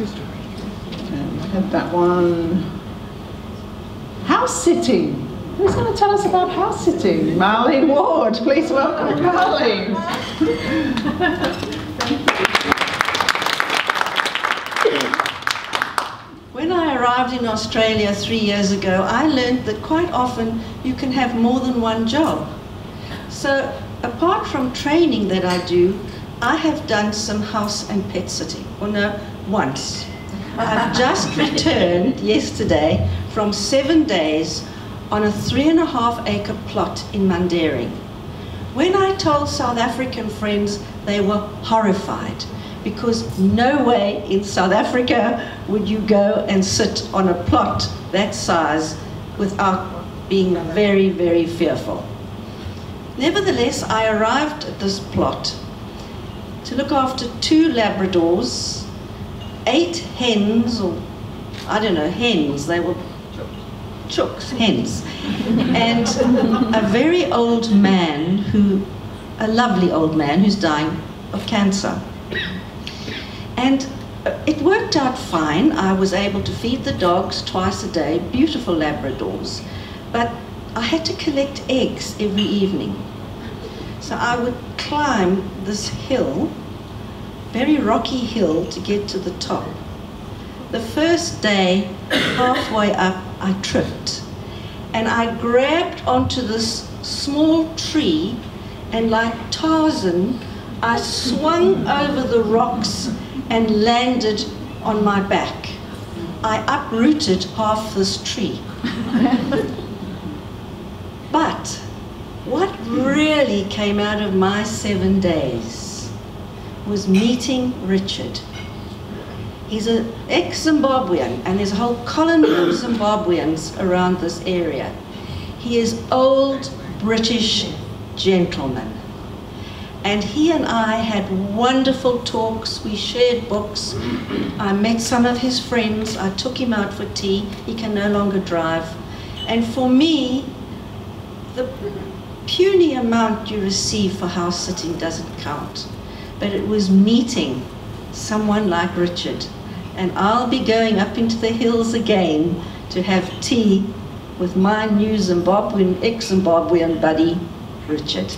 And I had that one. House sitting. Who's going to tell us about house sitting? Marlene Ward. Please welcome Marlene. When I arrived in Australia three years ago, I learned that quite often you can have more than one job. So apart from training that I do, I have done some house and pet sitting. Well, no, once. I've just returned yesterday from seven days on a three and a half acre plot in Mundaring. When I told South African friends, they were horrified because no way in South Africa would you go and sit on a plot that size without being very, very fearful. Nevertheless, I arrived at this plot to look after two Labradors, eight hens, or I don't know, hens, they were chooks, hens, and a very old man who, a lovely old man who's dying of cancer. And uh, it worked out fine. I was able to feed the dogs twice a day, beautiful Labradors, but I had to collect eggs every evening. So I would climb this hill, very rocky hill, to get to the top. The first day, halfway up, I tripped. And I grabbed onto this small tree, and like Tarzan, I swung over the rocks and landed on my back. I uprooted half this tree. but what really came out of my seven days was meeting Richard. He's an ex-Zimbabwean, and there's a whole colony of Zimbabweans around this area. He is old British gentleman. And he and I had wonderful talks. We shared books. I met some of his friends. I took him out for tea. He can no longer drive. And for me, the puny amount you receive for house sitting doesn't count. But it was meeting someone like Richard. And I'll be going up into the hills again to have tea with my new Zimbabwean, ex-Zimbabwean buddy, Richard.